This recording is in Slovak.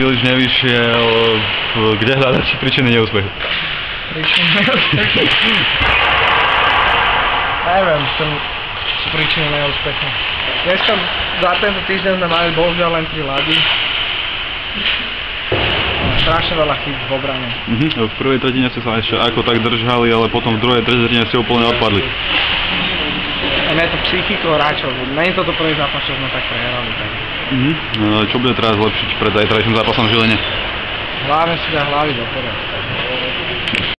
Príliš nevyšiel, kde hľadať príčiny neúspechu? Príčiny neúspechu. Neviem, sú príčiny neúspechu. Dneska za tento týždeň sme mali bohužiaľ len 3 lady. Strašne veľa chyb v obrane. Mhm. V prvej tretine ste sa ešte ako tak držali, ale potom v druhej tretine ste úplne odpadli. A je to psychikou hráčov. Není toto prvý zápas, čo sme tak prehrali. Tak. Mhm. Čo bude teraz lepšiť pred zajtrajším zápasom v Žiline? Hlavne si dá hlavy do poriadku.